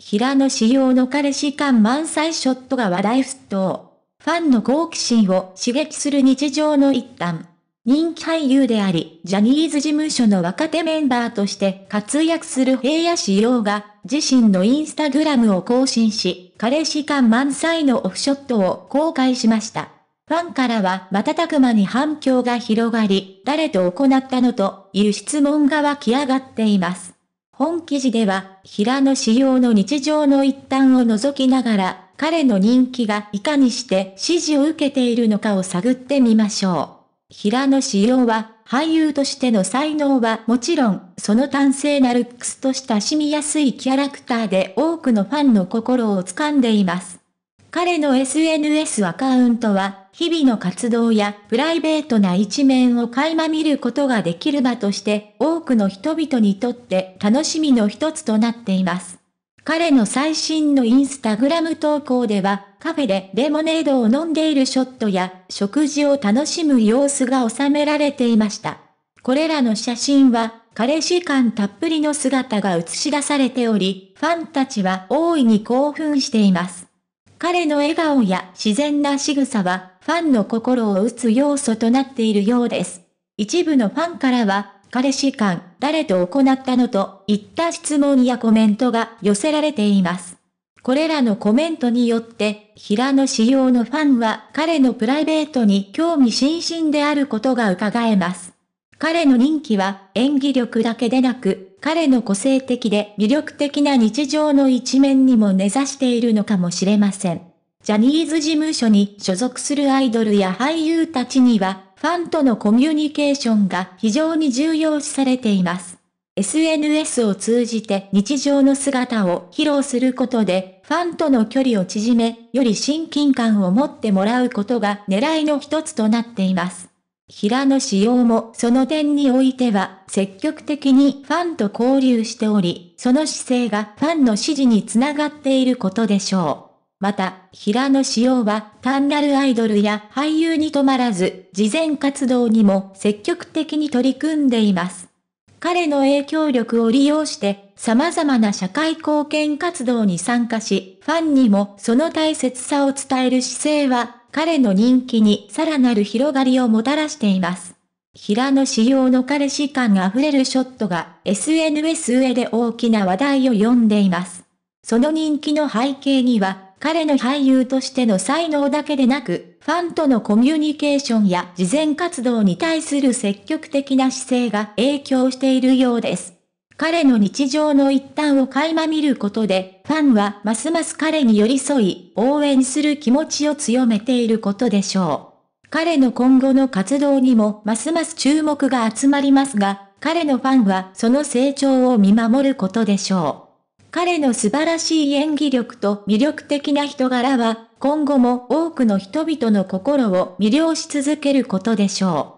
平野仕様の彼氏感満載ショットが話題沸騰。ファンの好奇心を刺激する日常の一端。人気俳優であり、ジャニーズ事務所の若手メンバーとして活躍する平野仕様が、自身のインスタグラムを更新し、彼氏感満載のオフショットを公開しました。ファンからは瞬く間に反響が広がり、誰と行ったのという質問が湧き上がっています。本記事では、平野仕様の日常の一端を除きながら、彼の人気がいかにして支持を受けているのかを探ってみましょう。平野志陽は、俳優としての才能はもちろん、その端正なルックスと親しみやすいキャラクターで多くのファンの心を掴んでいます。彼の SNS アカウントは、日々の活動やプライベートな一面を垣間見ることができる場として、多くの人々にとって楽しみの一つとなっています。彼の最新のインスタグラム投稿では、カフェでレモネードを飲んでいるショットや、食事を楽しむ様子が収められていました。これらの写真は、彼氏感たっぷりの姿が映し出されており、ファンたちは大いに興奮しています。彼の笑顔や自然な仕草は、ファンの心を打つ要素となっているようです。一部のファンからは、彼氏間、誰と行ったのといった質問やコメントが寄せられています。これらのコメントによって、平野仕様のファンは彼のプライベートに興味津々であることが伺えます。彼の人気は演技力だけでなく、彼の個性的で魅力的な日常の一面にも根ざしているのかもしれません。ジャニーズ事務所に所属するアイドルや俳優たちには、ファンとのコミュニケーションが非常に重要視されています。SNS を通じて日常の姿を披露することで、ファンとの距離を縮め、より親近感を持ってもらうことが狙いの一つとなっています。平野仕様もその点においては積極的にファンと交流しており、その姿勢がファンの支持につながっていることでしょう。また、平野志陽は単なるアイドルや俳優に止まらず、慈善活動にも積極的に取り組んでいます。彼の影響力を利用して、様々な社会貢献活動に参加し、ファンにもその大切さを伝える姿勢は、彼の人気にさらなる広がりをもたらしています。平野仕様の彼氏感あふれるショットが SNS 上で大きな話題を呼んでいます。その人気の背景には、彼の俳優としての才能だけでなく、ファンとのコミュニケーションや慈善活動に対する積極的な姿勢が影響しているようです。彼の日常の一端を垣間見ることで、ファンはますます彼に寄り添い、応援する気持ちを強めていることでしょう。彼の今後の活動にもますます注目が集まりますが、彼のファンはその成長を見守ることでしょう。彼の素晴らしい演技力と魅力的な人柄は、今後も多くの人々の心を魅了し続けることでしょう。